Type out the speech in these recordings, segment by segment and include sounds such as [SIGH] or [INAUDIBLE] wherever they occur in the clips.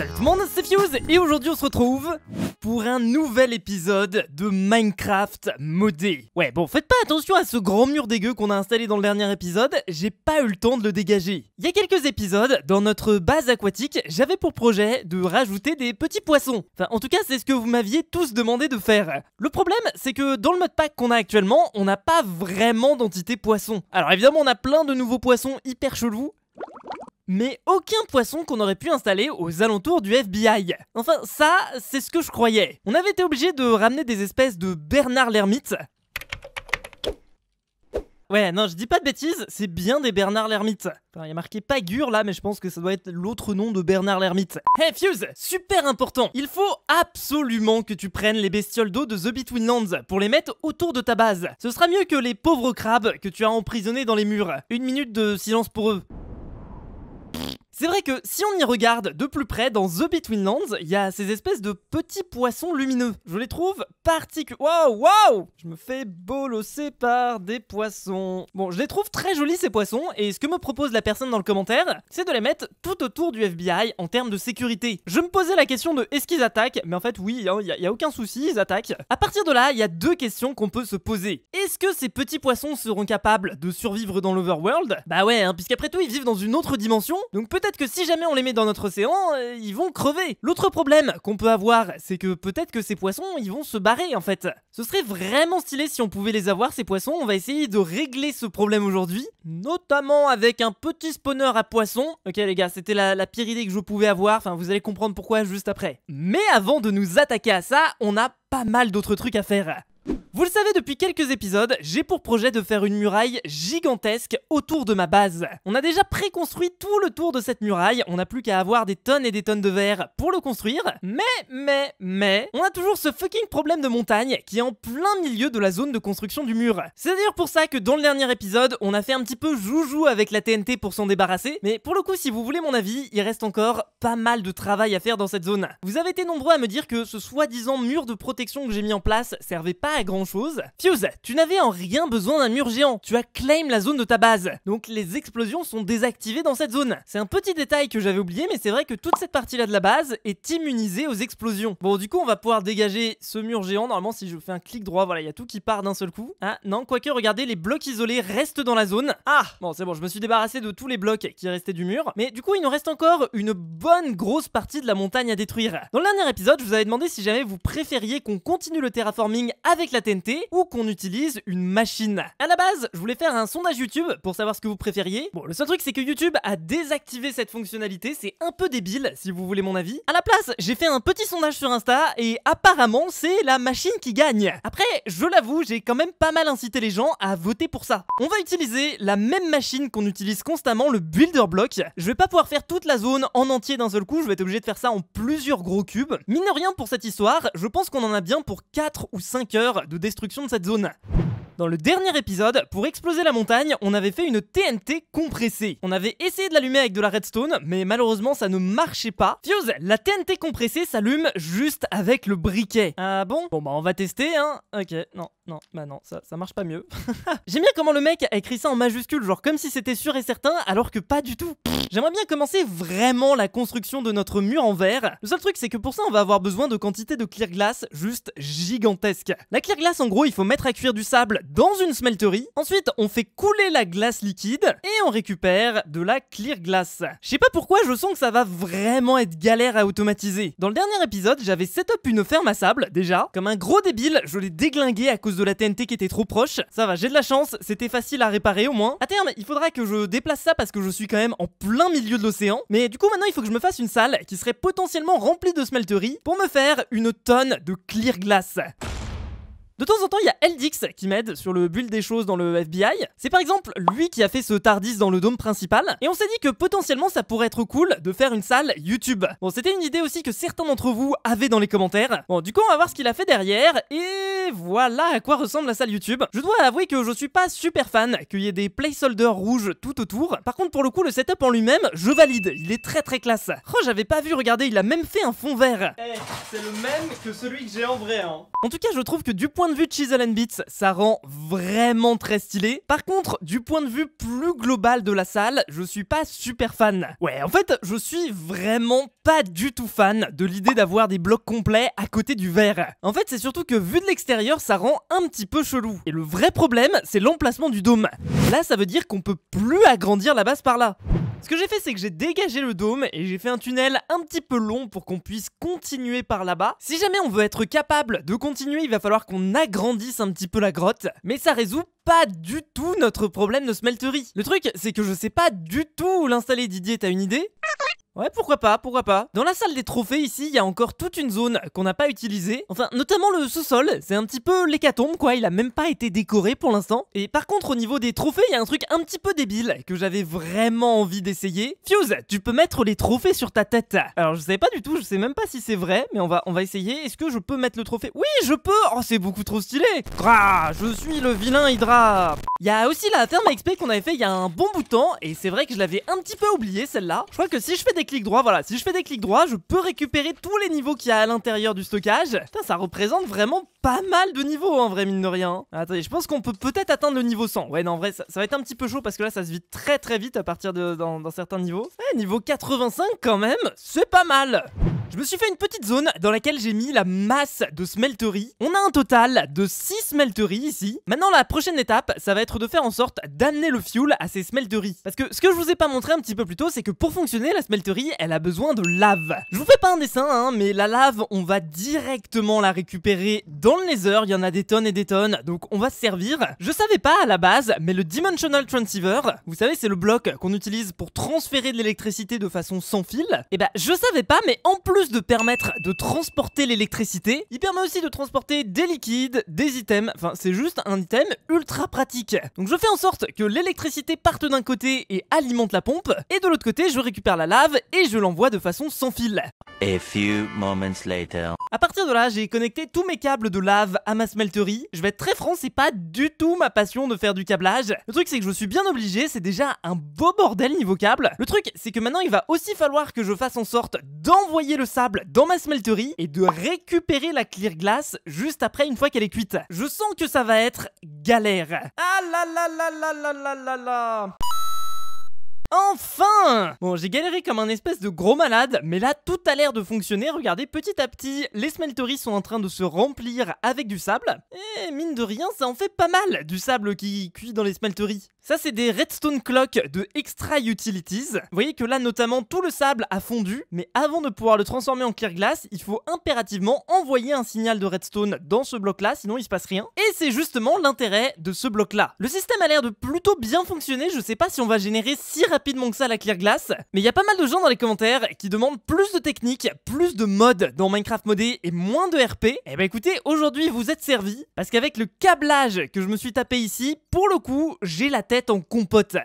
Salut tout monde, c'est Fuse et aujourd'hui on se retrouve pour un nouvel épisode de Minecraft modé. Ouais, bon, faites pas attention à ce grand mur dégueu qu'on a installé dans le dernier épisode, j'ai pas eu le temps de le dégager. Il y a quelques épisodes, dans notre base aquatique, j'avais pour projet de rajouter des petits poissons. Enfin, en tout cas, c'est ce que vous m'aviez tous demandé de faire. Le problème, c'est que dans le mode pack qu'on a actuellement, on n'a pas vraiment d'entité poisson. Alors évidemment, on a plein de nouveaux poissons hyper chelous, mais aucun poisson qu'on aurait pu installer aux alentours du FBI. Enfin, ça, c'est ce que je croyais. On avait été obligé de ramener des espèces de Bernard l'ermite. Ouais, non, je dis pas de bêtises, c'est bien des Bernard l'ermite. Il y a marqué Pagure là, mais je pense que ça doit être l'autre nom de Bernard l'ermite. Hey Fuse, super important Il faut absolument que tu prennes les bestioles d'eau de The Between Lands pour les mettre autour de ta base. Ce sera mieux que les pauvres crabes que tu as emprisonnés dans les murs. Une minute de silence pour eux. C'est vrai que si on y regarde de plus près dans The Between Lands, il y a ces espèces de petits poissons lumineux. Je les trouve particulièrement... Waouh, waouh Je me fais bolosser par des poissons. Bon, je les trouve très jolis ces poissons, et ce que me propose la personne dans le commentaire, c'est de les mettre tout autour du FBI en termes de sécurité. Je me posais la question de est-ce qu'ils attaquent? Mais en fait, oui, il n'y a, aucun souci, ils attaquent. À partir de là, il y a deux questions qu'on peut se poser. Est-ce que ces petits poissons seront capables de survivre dans l'Overworld? Bah ouais, hein, puisqu'après tout, ils vivent dans une autre dimension, donc peut-être que si jamais on les met dans notre océan, euh, ils vont crever. L'autre problème qu'on peut avoir, c'est que peut-être que ces poissons, ils vont se barrer en fait. Ce serait vraiment stylé si on pouvait les avoir, ces poissons. On va essayer de régler ce problème aujourd'hui, notamment avec un petit spawner à poissons. Ok les gars, c'était la, la pire idée que je pouvais avoir, enfin vous allez comprendre pourquoi juste après. Mais avant de nous attaquer à ça, on a pas mal d'autres trucs à faire. Vous le savez depuis quelques épisodes, j'ai pour projet de faire une muraille gigantesque autour de ma base. On a déjà préconstruit tout le tour de cette muraille, on n'a plus qu'à avoir des tonnes et des tonnes de verre pour le construire, mais, mais, mais, on a toujours ce fucking problème de montagne qui est en plein milieu de la zone de construction du mur. C'est d'ailleurs pour ça que dans le dernier épisode, on a fait un petit peu joujou avec la TNT pour s'en débarrasser, mais pour le coup, si vous voulez mon avis, il reste encore pas mal de travail à faire dans cette zone. Vous avez été nombreux à me dire que ce soi-disant mur de protection que j'ai mis en place servait pas à grand chose. Fuse, tu n'avais en rien besoin d'un mur géant, tu as claim la zone de ta base, donc les explosions sont désactivées dans cette zone. C'est un petit détail que j'avais oublié, mais c'est vrai que toute cette partie-là de la base est immunisée aux explosions. Bon, du coup, on va pouvoir dégager ce mur géant. Normalement, si je fais un clic droit, voilà, il y a tout qui part d'un seul coup. Ah, non, quoique, regardez, les blocs isolés restent dans la zone. Ah, bon, c'est bon, je me suis débarrassé de tous les blocs qui restaient du mur. Mais du coup, il nous reste encore une bonne grosse partie de la montagne à détruire. Dans le dernier épisode, je vous avais demandé si jamais vous préfériez qu'on continue le terraforming avec la TNT ou qu'on utilise une machine. À la base, je voulais faire un sondage YouTube pour savoir ce que vous préfériez. Bon, le seul truc c'est que YouTube a désactivé cette fonctionnalité, c'est un peu débile si vous voulez mon avis. À la place, j'ai fait un petit sondage sur Insta et apparemment c'est la machine qui gagne. Après, je l'avoue, j'ai quand même pas mal incité les gens à voter pour ça. On va utiliser la même machine qu'on utilise constamment, le Builder Block. Je vais pas pouvoir faire toute la zone en entier d'un seul coup, je vais être obligé de faire ça en plusieurs gros cubes. Mine de rien pour cette histoire, je pense qu'on en a bien pour 4 ou 5 heures de destruction de cette zone. Dans le dernier épisode, pour exploser la montagne, on avait fait une TNT compressée. On avait essayé de l'allumer avec de la redstone, mais malheureusement ça ne marchait pas. Fuse, la TNT compressée s'allume juste avec le briquet. Ah bon? Bon bah on va tester hein. Ok, non, non, bah non, ça, ça marche pas mieux. [LAUGHS] J'aime bien comment le mec a écrit ça en majuscule, genre comme si c'était sûr et certain, alors que pas du tout. J'aimerais bien commencer vraiment la construction de notre mur en verre. Le seul truc c'est que pour ça on va avoir besoin de quantité de clear glass juste gigantesque. La clear glass en gros il faut mettre à cuire du sable dans une smelterie. Ensuite on fait couler la glace liquide et on récupère de la clear glass. Je sais pas pourquoi je sens que ça va vraiment être galère à automatiser. Dans le dernier épisode j'avais set up une ferme à sable déjà. Comme un gros débile je l'ai déglingué à cause de la TNT qui était trop proche. Ça va j'ai de la chance, c'était facile à réparer au moins. À terme il faudra que je déplace ça parce que je suis quand même en plein milieu de l'océan. Mais du coup maintenant il faut que je me fasse une salle qui serait potentiellement remplie de smelteries pour me faire une tonne de clear glass. De temps en temps, il y a Eldix qui m'aide sur le build des choses dans le FBI. C'est par exemple lui qui a fait ce Tardis dans le dôme principal. Et on s'est dit que potentiellement ça pourrait être cool de faire une salle YouTube. Bon, c'était une idée aussi que certains d'entre vous avaient dans les commentaires. Bon, du coup, on va voir ce qu'il a fait derrière. Et voilà à quoi ressemble la salle YouTube. Je dois avouer que je suis pas super fan qu'il y ait des placeholders rouges tout autour. Par contre, pour le coup, le setup en lui-même, je valide. Il est très très classe. Oh, j'avais pas vu, regardez, il a même fait un fond vert. Eh, c'est le même que celui que j'ai en vrai, hein. En tout cas, je trouve que du point de vue de Chisel and Beats, ça rend vraiment très stylé. Par contre, du point de vue plus global de la salle, je suis pas super fan. Ouais, en fait, je suis vraiment pas du tout fan de l'idée d'avoir des blocs complets à côté du verre. En fait, c'est surtout que vu de l'extérieur, ça rend un petit peu chelou. Et le vrai problème, c'est l'emplacement du dôme. Là, ça veut dire qu'on peut plus agrandir la base par là. Ce que j'ai fait, c'est que j'ai dégagé le dôme et j'ai fait un tunnel un petit peu long pour qu'on puisse continuer par là-bas. Si jamais on veut être capable de continuer, il va falloir qu'on agrandisse un petit peu la grotte. Mais ça résout pas du tout notre problème de smelterie. Le truc, c'est que je sais pas du tout où l'installer, Didier, t'as une idée? Ouais, pourquoi pas, pourquoi pas. Dans la salle des trophées, ici, il y a encore toute une zone qu'on n'a pas utilisée. Enfin, notamment le sous-sol, c'est un petit peu l'hécatombe, quoi, il a même pas été décoré pour l'instant. Et par contre, au niveau des trophées, il y a un truc un petit peu débile que j'avais vraiment envie d'essayer. Fuse, tu peux mettre les trophées sur ta tête. Alors, je savais pas du tout, je sais même pas si c'est vrai, mais on va, on va essayer. Est-ce que je peux mettre le trophée? Oui, je peux Oh, c'est beaucoup trop stylé Grah, je suis le vilain Hydra Il y a aussi la ferme XP qu'on avait fait il y a un bon bout de temps, et c'est vrai que je l'avais un petit peu oublié, celle-là. Je crois que si je fais des clics droits, voilà, si je fais des clics droits, je peux récupérer tous les niveaux qu'il y a à l'intérieur du stockage. Putain, ça représente vraiment pas mal de niveaux, en vrai, mine de rien. Attendez, je pense qu'on peut peut-être atteindre le niveau 100. Ouais, non, en vrai, ça, va être un petit peu chaud parce que là, ça se vide très très vite à partir de dans, certains niveaux. Ouais, niveau 85 quand même, c'est pas mal. Je me suis fait une petite zone dans laquelle j'ai mis la masse de smelteries. On a un total de 6 smelteries ici. Maintenant, la prochaine étape, ça va être de faire en sorte d'amener le fuel à ces smelteries. Parce que ce que je vous ai pas montré un petit peu plus tôt, c'est que pour fonctionner, la smelterie, elle a besoin de lave. Je vous fais pas un dessin, hein, mais la lave, on va directement la récupérer dans le Nether. Il y en a des tonnes et des tonnes, donc on va se servir. Je savais pas à la base, mais le Dimensional Transceiver, vous savez, c'est le bloc qu'on utilise pour transférer de l'électricité de façon sans fil. Et eh bah, ben, je savais pas, mais en plus de permettre de transporter l'électricité, il permet aussi de transporter des liquides, des items, enfin c'est juste un item ultra pratique. Donc je fais en sorte que l'électricité parte d'un côté et alimente la pompe, et de l'autre côté je récupère la lave et je l'envoie de façon sans fil. A few moments later. À partir de là, j'ai connecté tous mes câbles de lave à ma smelterie. Je vais être très franc, c'est pas du tout ma passion de faire du câblage. Le truc c'est que je suis bien obligé, c'est déjà un beau bordel niveau câble. Le truc c'est que maintenant il va aussi falloir que je fasse en sorte d'envoyer le dans ma smelterie et de récupérer la clear glace juste après une fois qu'elle est cuite. Je sens que ça va être galère. Ah là là Enfin Bon, j'ai galéré comme un espèce de gros malade, mais là, tout a l'air de fonctionner. Regardez, petit à petit, les smelteries sont en train de se remplir avec du sable. Et mine de rien, ça en fait pas mal, du sable qui cuit dans les smelteries. Ça, c'est des redstone clocks de Extra Utilities. Vous voyez que là, notamment, tout le sable a fondu, mais avant de pouvoir le transformer en clear glass, il faut impérativement envoyer un signal de redstone dans ce bloc-là, sinon il se passe rien. Et c'est justement l'intérêt de ce bloc-là. Le système a l'air de plutôt bien fonctionner, je sais pas si on va générer si rapidement que ça la clear glass, mais il y a pas mal de gens dans les commentaires qui demandent plus de techniques, plus de modes dans Minecraft modé et moins de RP. Et eh bah ben, écoutez, aujourd'hui vous êtes servi, parce qu'avec le câblage que je me suis tapé ici, pour le coup, j'ai la tête en compote.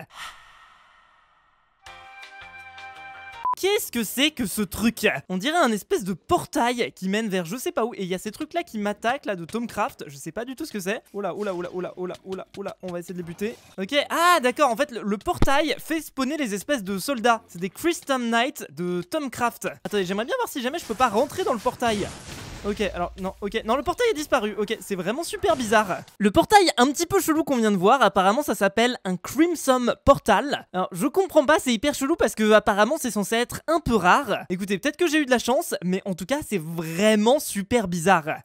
Qu'est-ce que c'est que ce truc? On dirait un espèce de portail qui mène vers je sais pas où. Et il y a ces trucs là qui m'attaquent là de Tomcraft. Je sais pas du tout ce que c'est. Oula, oula, oula, oula, oula, oula, oula. On va essayer de les buter. Ok. Ah, d'accord. En fait, le, portail fait spawner les espèces de soldats. C'est des Christam Knight de Tomcraft. Attendez, j'aimerais bien voir si jamais je peux pas rentrer dans le portail. Ok, alors non, ok. Non, le portail est disparu. Ok, c'est vraiment super bizarre. Le portail un petit peu chelou qu'on vient de voir, apparemment ça s'appelle un Crimson Portal. Alors, je comprends pas, c'est hyper chelou parce que apparemment c'est censé être un peu rare. Écoutez, peut-être que j'ai eu de la chance, mais en tout cas, c'est vraiment super bizarre.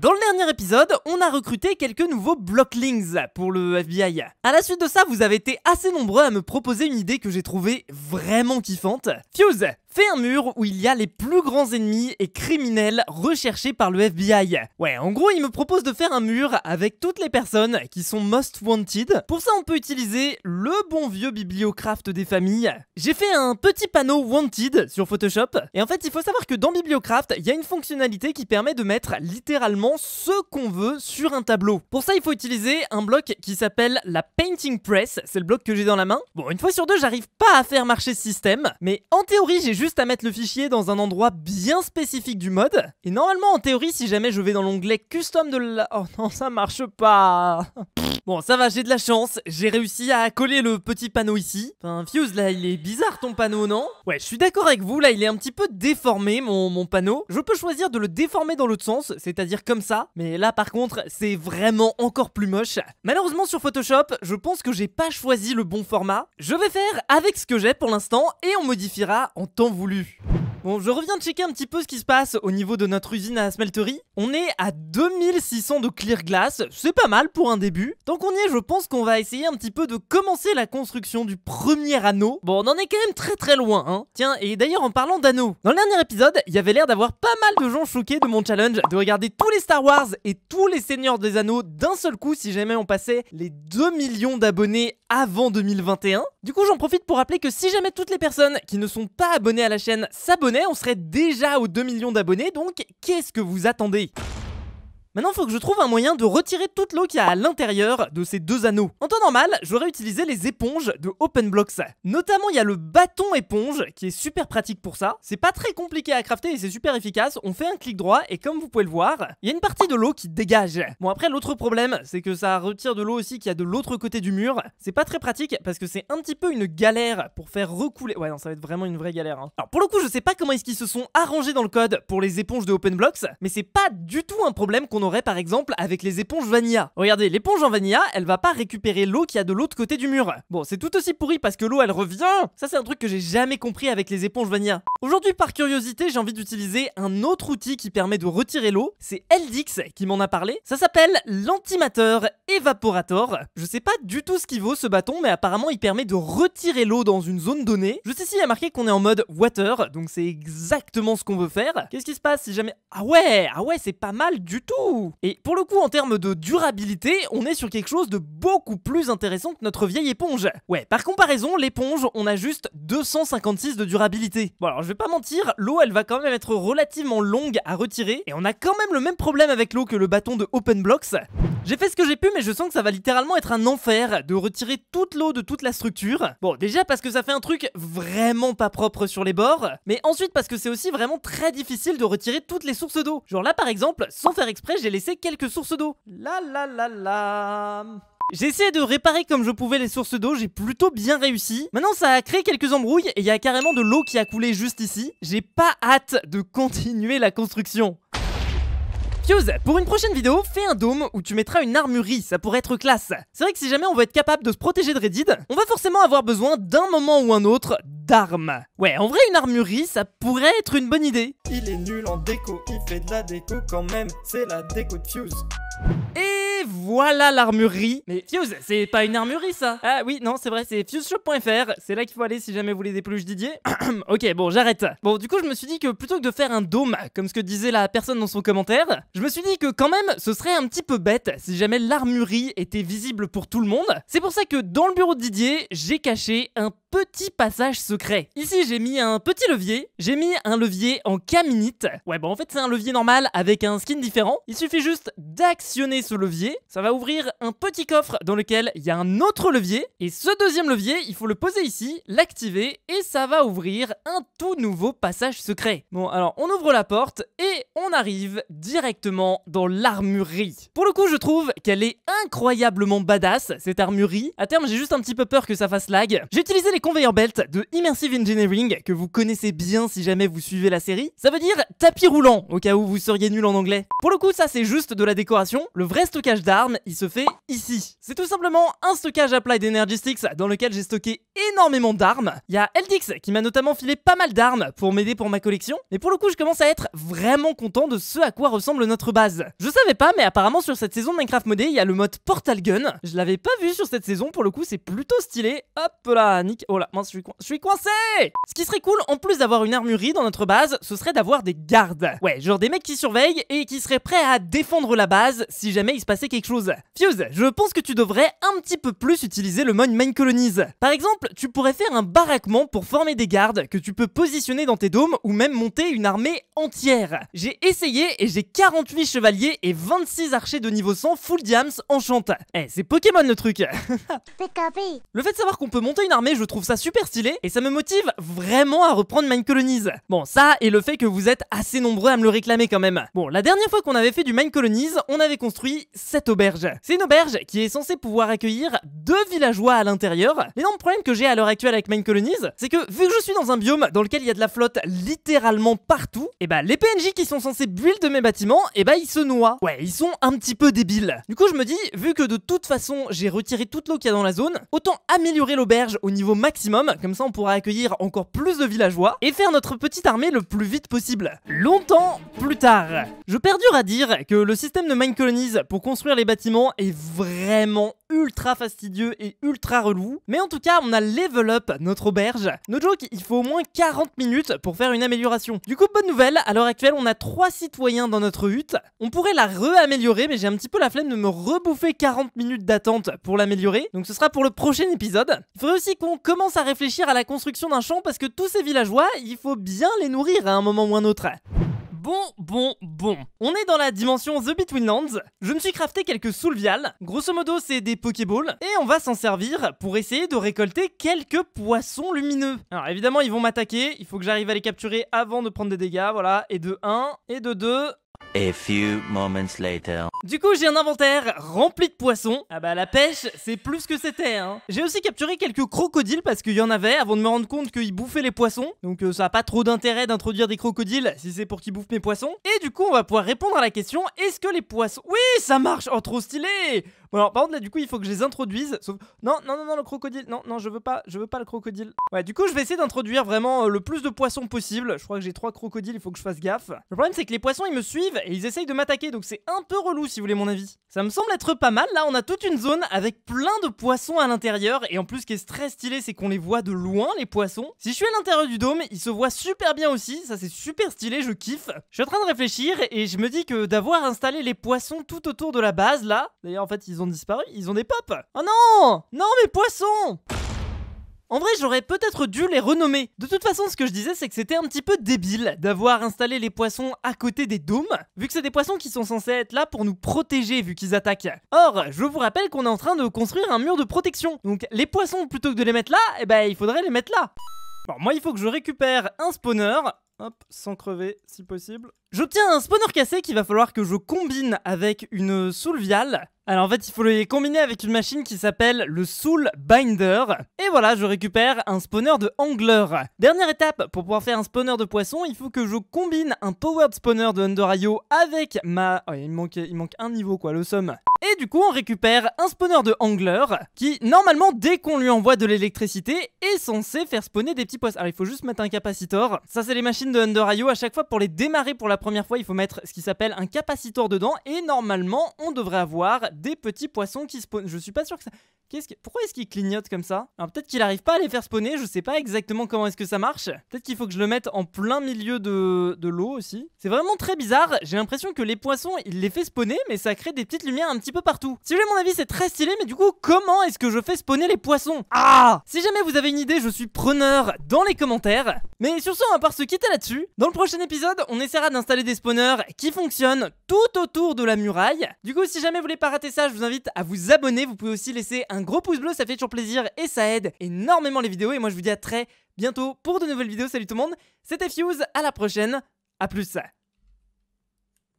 Dans le dernier épisode, on a recruté quelques nouveaux Blocklings pour le FBI. À la suite de ça, vous avez été assez nombreux à me proposer une idée que j'ai trouvée vraiment kiffante. Fuse, fait un mur où il y a les plus grands ennemis et criminels recherchés par le FBI. Ouais, en gros, il me propose de faire un mur avec toutes les personnes qui sont most wanted. Pour ça, on peut utiliser le bon vieux bibliocraft des familles. J'ai fait un petit panneau wanted sur Photoshop. Et en fait, il faut savoir que dans Bibliocraft, il y a une fonctionnalité qui permet de mettre littéralement ce qu'on veut sur un tableau. Pour ça, il faut utiliser un bloc qui s'appelle la Painting Press. C'est le bloc que j'ai dans la main. Bon, une fois sur deux, j'arrive pas à faire marcher ce système. Mais en théorie, j'ai juste juste à mettre le fichier dans un endroit bien spécifique du mode. Et normalement, en théorie, si jamais je vais dans l'onglet custom de la... Oh non, ça marche pas Bon, ça va, j'ai de la chance. J'ai réussi à coller le petit panneau ici. Enfin, Fuse, là, il est bizarre ton panneau, non? Ouais, je suis d'accord avec vous, là, il est un petit peu déformé, mon, mon panneau. Je peux choisir de le déformer dans l'autre sens, c'est-à-dire comme ça. Mais là, par contre, c'est vraiment encore plus moche. Malheureusement, sur Photoshop, je pense que j'ai pas choisi le bon format. Je vais faire avec ce que j'ai pour l'instant et on modifiera en temps voulu. Bon, je reviens de checker un petit peu ce qui se passe au niveau de notre usine à smelterie. On est à 2600 de clear glass, c'est pas mal pour un début. Tant qu'on y est, je pense qu'on va essayer un petit peu de commencer la construction du premier anneau. Bon, on en est quand même très très loin, hein. Tiens, et d'ailleurs en parlant d'anneaux, dans le dernier épisode, il y avait l'air d'avoir pas mal de gens choqués de mon challenge de regarder tous les Star Wars et tous les Seigneurs des Anneaux d'un seul coup si jamais on passait les 2 millions d'abonnés avant 2021. Du coup, j'en profite pour rappeler que si jamais toutes les personnes qui ne sont pas abonnées à la chaîne on serait déjà aux 2 millions d'abonnés, donc qu'est-ce que vous attendez? Maintenant, il faut que je trouve un moyen de retirer toute l'eau qu'il y a à l'intérieur de ces deux anneaux. En temps normal, j'aurais utilisé les éponges de OpenBlocks. Notamment, il y a le bâton éponge qui est super pratique pour ça. C'est pas très compliqué à crafter et c'est super efficace. On fait un clic droit et comme vous pouvez le voir, il y a une partie de l'eau qui dégage. Bon, après, l'autre problème, c'est que ça retire de l'eau aussi qu'il y a de l'autre côté du mur. C'est pas très pratique parce que c'est un petit peu une galère pour faire recouler. Ouais, non, ça va être vraiment une vraie galère. hein. Alors, pour le coup, je sais pas comment est-ce qu'ils se sont arrangés dans le code pour les éponges de OpenBlocks, mais c'est pas du tout un problème qu'on par exemple avec les éponges Vanilla. Regardez, l'éponge en Vanilla, elle va pas récupérer l'eau qu'il y a de l'autre côté du mur. Bon, c'est tout aussi pourri parce que l'eau elle revient. Ça, c'est un truc que j'ai jamais compris avec les éponges Vanilla. Aujourd'hui, par curiosité, j'ai envie d'utiliser un autre outil qui permet de retirer l'eau. C'est Eldix qui m'en a parlé. Ça s'appelle l'antimateur évaporator. Je sais pas du tout ce qu'il vaut ce bâton, mais apparemment il permet de retirer l'eau dans une zone donnée. Je sais s'il y a marqué qu'on est en mode water, donc c'est exactement ce qu'on veut faire. Qu'est-ce qui se passe si jamais. Ah ouais, ah ouais, c'est pas mal du tout. Et pour le coup, en termes de durabilité, on est sur quelque chose de beaucoup plus intéressant que notre vieille éponge. Ouais, par comparaison, l'éponge, on a juste 256 de durabilité. Bon, alors je vais pas mentir, l'eau elle va quand même être relativement longue à retirer, et on a quand même le même problème avec l'eau que le bâton de OpenBlocks. J'ai fait ce que j'ai pu, mais je sens que ça va littéralement être un enfer de retirer toute l'eau de toute la structure. Bon, déjà parce que ça fait un truc vraiment pas propre sur les bords, mais ensuite parce que c'est aussi vraiment très difficile de retirer toutes les sources d'eau. Genre là par exemple, sans faire exprès, j'ai laissé quelques sources d'eau. La. J'ai essayé de réparer comme je pouvais les sources d'eau, j'ai plutôt bien réussi. Maintenant, ça a créé quelques embrouilles et il y a carrément de l'eau qui a coulé juste ici. J'ai pas hâte de continuer la construction. Fuse, pour une prochaine vidéo, fais un dôme où tu mettras une armurerie, ça pourrait être classe. C'est vrai que si jamais on veut être capable de se protéger de Reddit, on va forcément avoir besoin d'un moment ou un autre d'armes. Ouais, en vrai, une armurerie, ça pourrait être une bonne idée. Il est nul en déco, il fait de la déco quand même, c'est la déco de Fuse. Et voilà l'armurerie. Mais Fuse, c'est pas une armurerie ça Ah oui, non, c'est vrai, c'est fuseshop.fr. C'est là qu'il faut aller si jamais vous voulez des peluches Didier. [COUGHS] ok, bon, j'arrête. Bon, du coup, je me suis dit que plutôt que de faire un dôme, comme ce que disait la personne dans son commentaire, je me suis dit que quand même, ce serait un petit peu bête si jamais l'armurerie était visible pour tout le monde. C'est pour ça que dans le bureau de Didier, j'ai caché un petit passage secret. Ici, j'ai mis un petit levier. J'ai mis un levier en caminite. Ouais, bon, en fait, c'est un levier normal avec un skin différent. Il suffit juste d'actionner ce levier. Ça va ouvrir un petit coffre dans lequel il y a un autre levier. Et ce deuxième levier, il faut le poser ici, l'activer, et ça va ouvrir un tout nouveau passage secret. Bon, alors, on ouvre la porte et on arrive directement dans l'armurerie. Pour le coup, je trouve qu'elle est incroyablement badass, cette armurerie. À terme, j'ai juste un petit peu peur que ça fasse lag. J'ai utilisé les conveyor belts de Immersive Engineering, que vous connaissez bien si jamais vous suivez la série. Ça veut dire tapis roulant, au cas où vous seriez nul en anglais. Pour le coup, ça c'est juste de la décoration. Le vrai stockage d'armes, il se fait ici. C'est tout simplement un stockage Applied Energy Sticks dans lequel j'ai stocké énormément d'armes. Il y a Eldix qui m'a notamment filé pas mal d'armes pour m'aider pour ma collection. Mais pour le coup, je commence à être vraiment content de ce à quoi ressemble notre base. Je savais pas, mais apparemment sur cette saison de Minecraft modé, il y a le mode Portal Gun. Je l'avais pas vu sur cette saison, pour le coup, c'est plutôt stylé. Hop là, nick. Oh là, mince, je suis, je suis coincé Ce qui serait cool, en plus d'avoir une armurerie dans notre base, ce serait d'avoir des gardes. Ouais, genre des mecs qui surveillent et qui seraient prêts à défendre la base si jamais il se passait quelque chose. Fuse, je pense que tu devrais un petit peu plus utiliser le mode Mine Colonies. Par exemple, tu pourrais faire un baraquement pour former des gardes que tu peux positionner dans tes dômes ou même monter une armée entière. J'ai essayé et j'ai 48 chevaliers et 26 archers de niveau 100 full diams enchante. Eh, c'est Pokémon le truc [LAUGHS] Le fait de savoir qu'on peut monter une armée, je trouve ça super stylé et ça me motive vraiment à reprendre Mine Colonies. Bon, ça et le fait que vous êtes assez nombreux à me le réclamer quand même. Bon, la dernière fois qu'on avait fait du Mine Colonies, on avait construit cette auberge. C'est une auberge qui est censée pouvoir accueillir deux villageois à l'intérieur. L'énorme problème que j'ai à l'heure actuelle avec Mine Colonies, c'est que vu que je suis dans un biome dans lequel il y a de la flotte littéralement partout, et bah les PNJ qui sont censés build de mes bâtiments, et bah ils se noient. Ouais, ils sont un petit peu débiles. Du coup, je me dis, vu que de toute façon j'ai retiré toute l'eau qu'il y a dans la zone, autant améliorer l'auberge au niveau maximum, comme ça on pourra accueillir encore plus de villageois et faire notre petite armée le plus vite possible. Longtemps plus tard, je perdure à dire que le système de Mine Colonies pour construire les bâtiments est vraiment ultra fastidieux et ultra relou. Mais en tout cas, on a level up notre auberge. No joke, il faut au moins 40 minutes pour faire une amélioration. Du coup, bonne nouvelle, à l'heure actuelle, on a 3 citoyens dans notre hutte. On pourrait la re-améliorer, mais j'ai un petit peu la flemme de me rebouffer 40 minutes d'attente pour l'améliorer. Donc ce sera pour le prochain épisode. Il faudrait aussi qu'on commence à réfléchir à la construction d'un champ parce que tous ces villageois, il faut bien les nourrir à un moment ou un autre. Bon, bon, bon. On est dans la dimension The Between Lands. Je me suis crafté quelques soulviales. Grosso modo, c'est des Pokéballs. Et on va s'en servir pour essayer de récolter quelques poissons lumineux. Alors évidemment, ils vont m'attaquer. Il faut que j'arrive à les capturer avant de prendre des dégâts. Voilà. Et de 1, et de 2, A few moments later. du coup, j'ai un inventaire rempli de poissons. Ah bah la pêche, c'est plus que c'était. Hein. J'ai aussi capturé quelques crocodiles parce qu'il y en avait avant de me rendre compte qu'ils bouffaient les poissons. Donc euh, ça a pas trop d'intérêt d'introduire des crocodiles si c'est pour qu'ils bouffent mes poissons. Et du coup, on va pouvoir répondre à la question est-ce que les poissons. Oui, ça marche Oh, trop stylé Bon alors par contre là du coup il faut que je les introduise sauf non non non non le crocodile. Non non je veux pas je veux pas le crocodile. Ouais du coup je vais essayer d'introduire vraiment euh, le plus de poissons possible. Je crois que j'ai trois crocodiles il faut que je fasse gaffe. Le problème c'est que les poissons ils me suivent et ils essayent de m'attaquer donc c'est un peu relou si vous voulez mon avis. Ça me semble être pas mal là on a toute une zone avec plein de poissons à l'intérieur et en plus ce qui est très stylé c'est qu'on les voit de loin les poissons. Si je suis à l'intérieur du dôme ils se voient super bien aussi ça c'est super stylé je kiffe. Je suis en train de réfléchir et je me dis que d'avoir installé les poissons tout autour de la base là d'ailleurs en fait ils ont disparu ils ont des pops oh non non mes poissons en vrai, j'aurais peut-être dû les renommer. De toute façon, ce que je disais, c'est que c'était un petit peu débile d'avoir installé les poissons à côté des dômes, vu que c'est des poissons qui sont censés être là pour nous protéger vu qu'ils attaquent. Or, je vous rappelle qu'on est en train de construire un mur de protection. Donc, les poissons, plutôt que de les mettre là, eh ben, il faudrait les mettre là. Bon, moi, il faut que je récupère un spawner. Hop, sans crever, si possible. J'obtiens un spawner cassé qu'il va falloir que je combine avec une soul viale. Alors en fait, il faut les combiner avec une machine qui s'appelle le Soul Binder. Et voilà, je récupère un spawner de Angler. Dernière étape, pour pouvoir faire un spawner de poisson, il faut que je combine un Powered Spawner de Under.io avec ma... Oh, il, manque, il manque un niveau quoi, le somme. Et du coup, on récupère un spawner de Angler qui, normalement, dès qu'on lui envoie de l'électricité, est censé faire spawner des petits poissons. Alors il faut juste mettre un capacitor. Ça, c'est les machines de Under.io. À chaque fois, pour les démarrer pour la première fois, il faut mettre ce qui s'appelle un capacitor dedans. Et normalement, on devrait avoir des petits poissons qui spawnent. Je suis pas sûr que ça. Pourquoi est-ce qu'il clignote comme ça? Alors peut-être qu'il arrive pas à les faire spawner, je sais pas exactement comment est-ce que ça marche. Peut-être qu'il faut que je le mette en plein milieu de, de l'eau aussi. C'est vraiment très bizarre, j'ai l'impression que les poissons, il les fait spawner, mais ça crée des petites lumières un petit peu partout. Si vous voulez mon avis, c'est très stylé, mais du coup, comment est-ce que je fais spawner les poissons? Ah Si jamais vous avez une idée, je suis preneur dans les commentaires. Mais sur ce, on va pouvoir se quitter là-dessus. Dans le prochain épisode, on essaiera d'installer des spawners qui fonctionnent tout autour de la muraille. Du coup, si jamais vous voulez pas rater ça, je vous invite à vous abonner. Vous pouvez aussi laisser un gros pouce bleu, ça fait toujours plaisir et ça aide énormément les vidéos. Et moi, je vous dis à très bientôt pour de nouvelles vidéos. Salut tout le monde, c'était Fuse, à la prochaine, à plus.